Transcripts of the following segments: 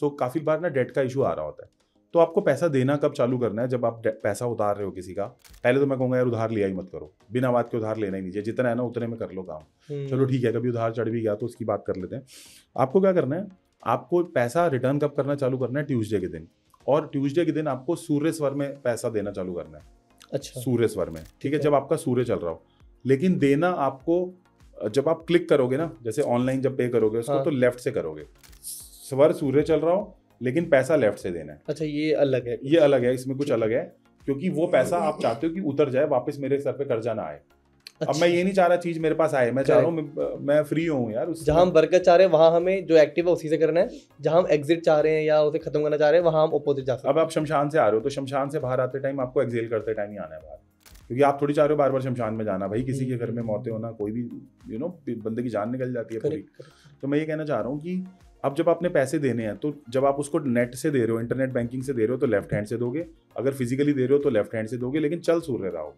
सो काफ़ी बार ना डेट का इशू आ रहा होता है। तो आपको पैसा देना कब चालू करना है? जब आप पैसा उतार रहे हो किसी का पहले तो मैं कहूँगा यार उधार लिया ही मत करो। बिना बात के उधार लेना ही नहीं चाहिए। जितना है ना उतने में कर लो काम। हम्म, चलो ठीक है कभी उधार चढ़ भी गया तो उसकी बात कर लेते हैं। आपको क्या करना है? आपको पैसा रिटर्न कब करना चालू करना है? ट्यूसडे के दिन। और ट्यूसडे के दिन आपको सूर्य स्वर में पैसा देना चालू करना है। अच्छा। सूर्य स्वर में ठीक है? है। जब आपका सूर्य चल रहा हो। लेकिन देना आपको जब आप क्लिक करोगे ना जैसे ऑनलाइन जब पे करोगे उसको हाँ। तो लेफ़्ट से करोगे। स्वर सूर्य चल रहा हो लेकिन पैसा लेफ़्ट से देना है। अच्छा ये अलग है ये अलग है इसमें कुछ अलग है क्योंकि वो पैसा आप चाहते हो कि उतर जाए वापस मेरे सर पे कर्जा ना आए। अच्छा। अब अच्छा, मैं ये नहीं चाह रहा चीज़ मेरे पास आए मैं चाह रहा हूँ मैं- फ्री हूँ यार जहाँ हम बरकत चाह रहे हैं वहाँ हमें जो एक्टिव है उसी से करना है। जहाँ हम एग्जिट चाह रहे हैं या उसे खत्म करना चाह रहे हैं वहाँ हम अपोजिट जा सकते अब आप शमशान से आ रहे हो तो शमशान से बाहर आते टाइम आपको एक्सेल करते टाइम ही आना है बाहर। क्योंकि आप थोड़ी चाह रहे हो बार बार शमशान में जाना भाई किसी के घर में मौतें होना कोई भी यू नो बंदे की जान निकल जाती है पूरी। तो मैं ये कहना चाह रहा हूँ कि अब जब आपने पैसे देने हैं तो जब आप उसको नेट से दे रहे हो इंटरनेट बैंकिंग से दे रहे हो तो लेफ़्ट हैंड से दोगे। अगर फिजिकली दे रहे हो तो लेफ़्ट हैंड से दोगे लेकिन चल सूर्य रहो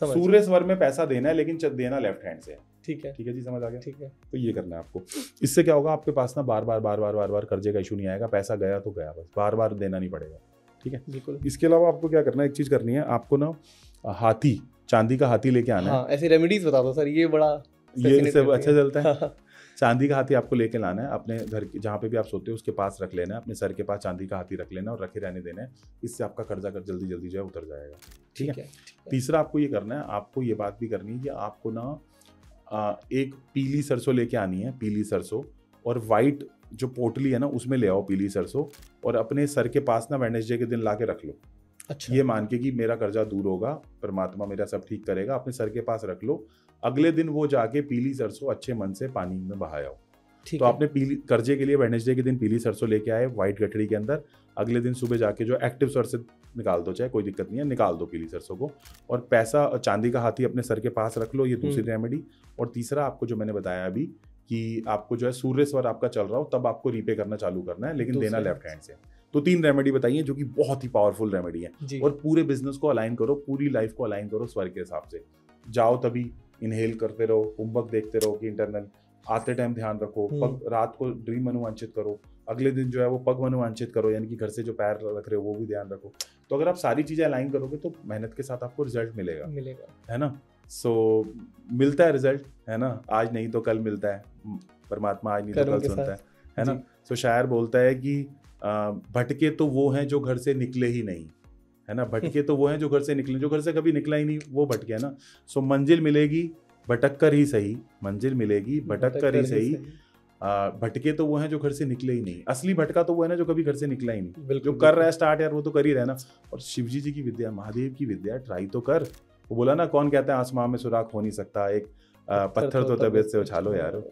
समझ सूर्य स्वर में पैसा देना है लेकिन चल- देना लेफ़्ट हैंड से। ठीक है। ठीक है जी समझ आ गया? ठीक है। तो ये करना है आपको। इससे क्या होगा आपके पास ना बार बार बार बार बार बार कर्जे का इशू नहीं आएगा। पैसा गया तो गया बस। बार बार देना नहीं पड़ेगा। ठीक है? बिल्कुल। इसके अलावा आपको क्या करना है एक चीज़ करनी है आपको ना हाथी चांदी का हाथी लेके आना हाँ। ऐसे रेमेडीज बता दो सर। ये बड़ा ये अच्छा चलता है। चांदी का हाथी आपको लेके लाना है अपने घर की जहाँ पे भी आप सोते हो उसके पास रख लेना है अपने सर के पास चांदी का हाथी रख लेना और रखे रहने देना है इससे आपका कर्जा कर जल्दी जल्दी जो है उतर जाएगा। ठीक है? है तीसरा आपको ये करना है आपको ये बात भी करनी है कि आपको ना एक पीली सरसों लेके आनी है पीली सरसों और वाइट जो पोटली है ना उसमें ले आओ पीली सरसों और अपने सर के पास ना वेडनेसडे के दिन ला के रख लो। अच्छा। ये मान के कि मेरा कर्जा दूर होगा परमात्मा मेरा सब ठीक करेगा अपने सर के पास रख लो अगले दिन वो जाके पीली सरसों अच्छे मन से पानी में बहाया तो आपने पीली कर्जे के लिए वेडनेसडे के दिन पीली सरसों लेके आए व्हाइट गठड़ी के अंदर अगले दिन सुबह जाके जो एक्टिव सर से निकाल दो चाहे कोई दिक्कत नहीं है निकाल दो पीली सरसों को और पैसा चांदी का हाथी अपने सर के पास रख लो ये दूसरी रेमेडी और तीसरा आपको जो मैंने बताया अभी कि आपको जो है सूर्य स्वर आपका चल रहा हो तब आपको रीपे करना चालू करना है लेकिन देना लेफ़्ट हैंड से। तो तीन रेमेडी बताइए जो कि बहुत ही पावरफुल रेमेडी है। और पूरे बिज़नेस को अलाइन करो पूरी लाइफ को अलाइन करो स्वर के हिसाब से। जाओ तभी इनहेल करते रहो कुंभक देखते रहो कि इंटरनल आते टाइम ध्यान रखो हम्म। पग रात को ड्रीम अनुवांछित करो अगले दिन जो है वो पग अनुवांछित करो यानी कि घर से जो पैर रख रहे हो वो भी ध्यान रखो। तो अगर आप सारी चीज़ें अलाइन करोगे तो मेहनत के साथ आपको रिज़ल्ट मिलेगा। मिलेगा। है ना? सो so, मिलता है रिज़ल्ट है ना? आज नहीं तो कल मिलता है। परमात्मा आज नहीं तो कल सुनता है। है ना। सो शायर बोलता है कि भटके तो वो हैं जो घर से निकले ही नहीं है ना? भटके तो वो हैं जो घर से निकले जो घर से कभी निकला ही नहीं वो भटके है ना? सो मंजिल मिलेगी भटक कर ही सही मंजिल मिलेगी भटक कर ही सही। भटके तो वो हैं जो घर से निकले ही नहीं। असली भटका तो वो है ना जो कभी घर से निकला ही नहीं। जो कर रहा है स्टार्ट यार वो तो कर ही रहा है ना। और शिव जी जी की विद्या महादेव की विद्या ट्राई तो कर। वो बोला ना कौन कहता है आसमान में सुराख हो नहीं सकता एक पत्थर तो तबीयत से उछालो यार।